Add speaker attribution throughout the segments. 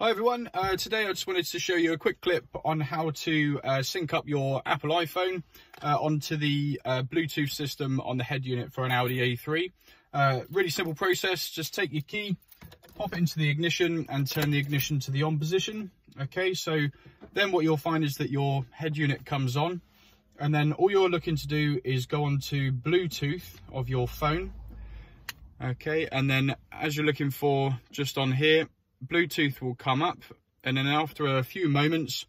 Speaker 1: Hi everyone, uh, today I just wanted to show you a quick clip on how to uh, sync up your Apple iPhone uh, onto the uh, Bluetooth system on the head unit for an Audi A3. Uh, really simple process, just take your key, pop it into the ignition and turn the ignition to the on position. Okay, so then what you'll find is that your head unit comes on and then all you're looking to do is go on to Bluetooth of your phone. Okay, and then as you're looking for just on here, Bluetooth will come up and then after a few moments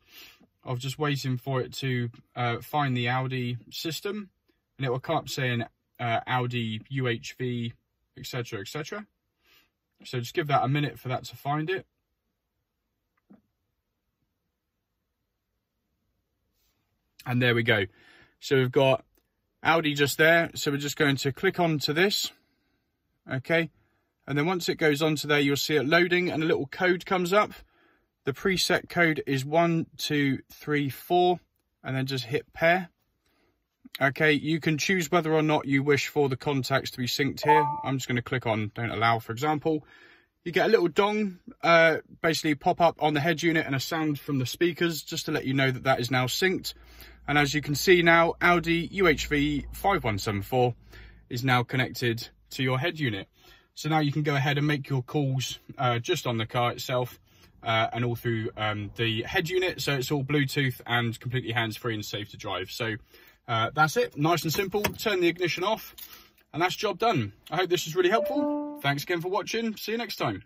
Speaker 1: of just waiting for it to uh, find the Audi system and it will come up saying uh, Audi UHV etc etc so just give that a minute for that to find it. And there we go. So we've got Audi just there. So we're just going to click on to this. Okay and then once it goes onto there, you'll see it loading and a little code comes up. The preset code is one, two, three, four, and then just hit pair. Okay, you can choose whether or not you wish for the contacts to be synced here. I'm just going to click on don't allow, for example. You get a little dong, uh, basically pop up on the head unit and a sound from the speakers just to let you know that that is now synced. And as you can see now, Audi UHV 5174 is now connected to your head unit. So now you can go ahead and make your calls uh, just on the car itself uh, and all through um, the head unit. So it's all Bluetooth and completely hands-free and safe to drive. So uh, that's it. Nice and simple. Turn the ignition off and that's job done. I hope this was really helpful. Thanks again for watching. See you next time.